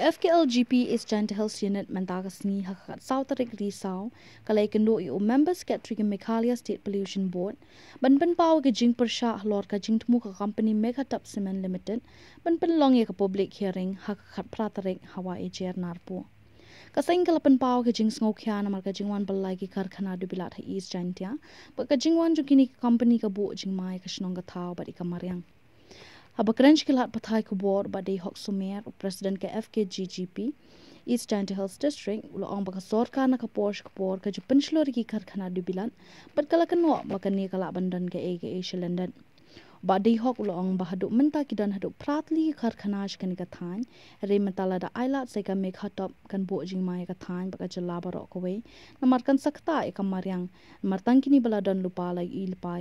Ke FKLGP is Giant Health Unit mentakas ni hakat South Tarik Risau kalai kendo i members ke Trigger Meghalaya State Pollution Board ban ban pau ke jing persha lor ka jing temu ka company Mega Top Cement Limited ban ban long ye ka public hearing hakat pratarik hawa e jer narpo. Kasing kalapan pau ke jing ngok kya namar ka jing wan balai ki karkhana du bilat ha East Giant ya. Ba ka jing wan ju kini company ka bu jing mai ka shnong ka thau ba ka mariang. Haba krench kilat pathai kubor ba dei hok sumer president ke FKGGP East Giant Health District ulo ong baka sorka na kapor kapor ka ju penslor ki karkhana du bilan bat kala kanwa baka ni kala bandan ke ege e shilandan ba dei hok ulo ong ba ki dan hadu pratli karkhana sh kan ka than re mentala da ailat se ka kan bo jing mai ka than baka jala baro ko we namar kan sakta e kamaryang martang bala dan lupa lai il pa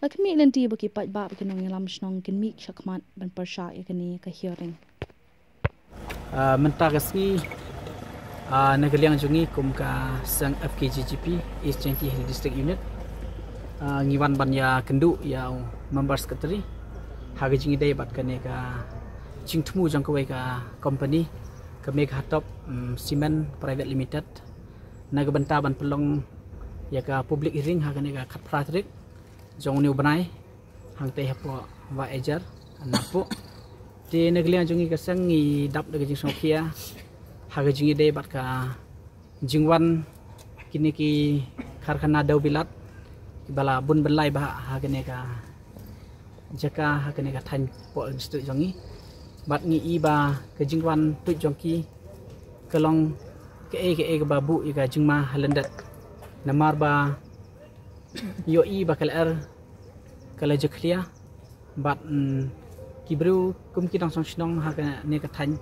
ki jingjan Lakmi ilan ti baki pat ba baki nong yalam shnong kin mik shakmat ban persha yakani ka hearing. Uh, Mentah resmi uh, negeri yang jungi kum ka sang FKGGP East Chanti Hill District Unit. Uh, ngiwan ban ya kendu ya member secretary harga jingi day bat kane ka jing temu jang kawai ka company ka make hatop um, cement private limited. Naga benta ban pelong ya ka public hearing harga ne ka kat pratrik jong ni ubnai hang te hapo wa ejar anapo ti negli ang jongi kasang ngi dap de jing sokia ha ga jingi de bat ka jingwan kini ki karkhana dau bilat. Bala bun belai ba ha ga ne ka jaka ha ga ne ka than po district jongi bat ngi i ba ke jingwan tu jongki kelong ke e ke e ba bu i ga jingma halendat namar ba i bakal er kala jeklia bat mm, kibru kum kidang song shnong ha ka ne ka than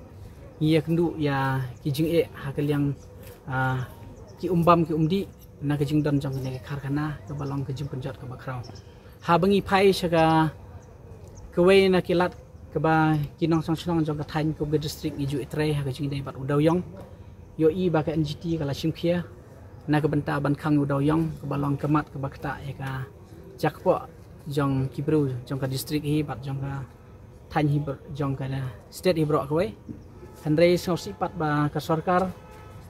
ye kendu ya ki jing e ha ka liang ki umbam ki umdi na ka jing don jong ne ka khana ka balong ka jing penjat ka bakrau ha bangi phai shaga ka we na ki lat ka ba ki nong song shnong jong ka than district iju itre ha ka jing bat udau yong. Yo i ba ka ngt kala shim khia na ke benta ban khang udaw yong ke balong kemat ke bakta e ka jakpo jong kibru jong ka district hi bat jong ka than hi jong ka state hi bro kwe hanre so sipat ba ka sarkar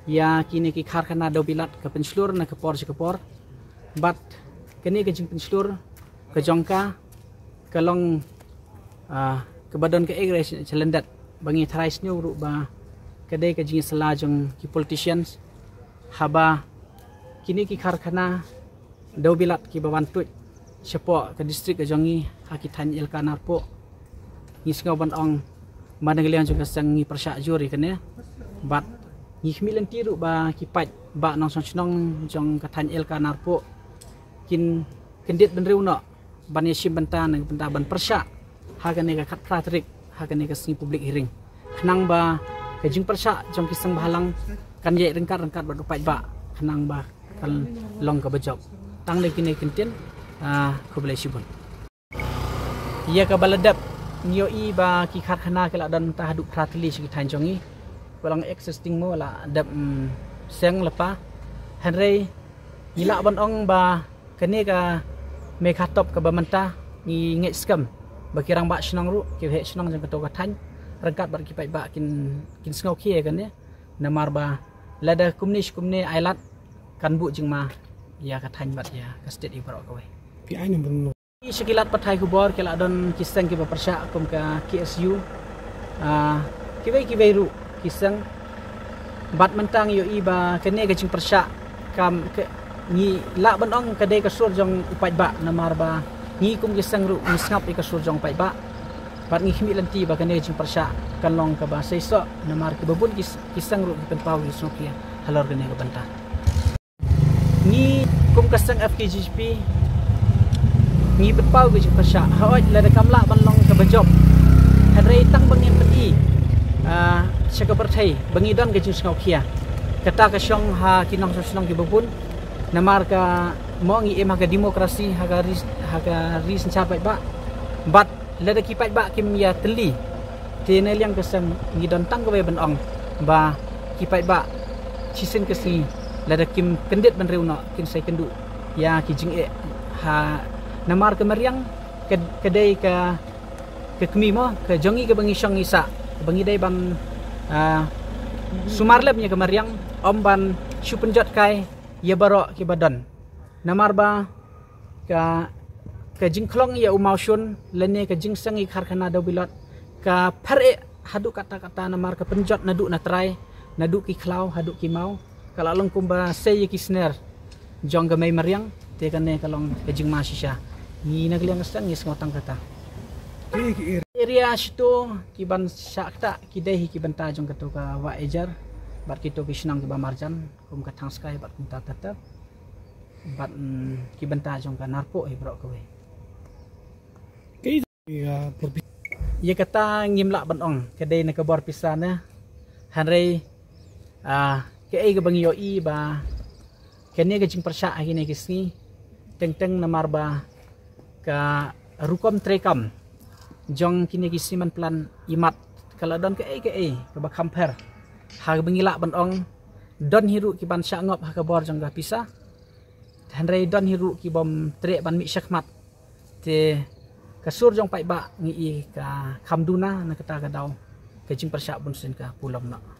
ya kini ki kharkhana do bilat ka penslur na ke por ke por. Bat kini ke jing penslur ke jong ka kalong a ke badan ke egre chelendat bangi thrais nyu ru ba kedai ke jing sala jong ki politicians haba kini ki dau bilat ki bawan tu sepo ke distrik ke jongi haki tan il kanar po ni singa ban ong mana gelian juga sang ni persya juri kene bat ni khmilen tiru ba ki pat ba nong song snong jong ka tan il kanar po kin kendit ben reuno ban ye sim benta nang benta ban persya ha kene ka khat pratrik ha kene ka sing public hearing khnang ba ke jing persya jong ki sang balang kan ye rengkat rengkat ba dupai ba khnang ba kan long ka bajok tang le kini kintin ah ko bele shibun ya ka baladap. Nyo i ba ki khat khana kala dan ta hadu pratli shi than jongi walang existing mo la dap um, seng lepa. Henry ila ban ong ba kene ka me khatop ka ba manta ni nge skam. Ba kirang ba shnong ru ki he shnong jang ka to ka than rangkat bar ki pai ba kin kin sngo ki kan ne namar ba lada kumnish kumne ailat kan bu jing ma ya ka bat ya ka state i baro kawai. Pi ai ni bunu i sekilat pathai ku bor kela don kisang ki ba persya kum ka KSU a uh, kibai kibai ru kisang bat mentang yo i ba kene ka jing persya kam ke ni la ban ong ka dei ka sur jong upai ba namar ba ni kum kisang ru ni ngap i ka sur jong upai ba bat ni khmi lanti ba kene jing persya kan long ka ba. Seiso namar ke babun kis kisang ru pen pau ni sokia halor kene ka bantah kum kasang FKGP ni berpau ke pasha? Hawat la de kamla ban long ke bajob hadrai tang bangi peti. Ah shaka berthai bangi don ke jingau khia kata ka shong ha kinong so shong ke babun namar ka mongi em ha demokrasi ha ga ris ha ga ris capai ba bat la de kipai ba kim ya teli. Tene liang kesang ni don tang ke ban ong? Ba kipai ba chisen ke si lada kim kendit ban reu no kin sai kendu ya ki jing e ha namar ke meriang ke kedai ke ke kemi mo ke jongi ke bangi shong isa. Bangi dai ban uh, sumarlep nya kemariang om ban supenjot kai ye barok ki badan. Namar ba ka ka jingklong ya umau shun lene ka jingsang i kharkhana do bilot ka phare hadu kata-kata namar ka penjot nadu na try nadu ki khlau hadu ki mau kala long kumba sei ki snare jong ga mai mariang te kan ne kalong ka jing ma shisha. Ni nagliang sang ni ngotang kata. Area situ kiban syakta kidai kiban tajong katu ka wa ejar. Bat kito kisnang kiba marjan kum ka sky bat kunta tata bat mm, kiban tajong ka narpo e bro kowe Ia kata ngimlak banong kedai nak kebor pisana hanrei ah ke ai ke bangi yo i ba. Kene ke jing persya agi ne kisni teng teng namar ba. Ka rukom trekam. Jong kini kisi man plan imat. Kalau don ke ai ke ai. Ke ba kamper ha bengilak ban ong. Don hiru ki ban syangop ha ke bor jong ga pisah dan rei don hiru ki bom trek ban mi syakmat te kasur jong pai ba ngi i ka kamduna na kata ga daw ke jing persyak bun sen ka pulam nak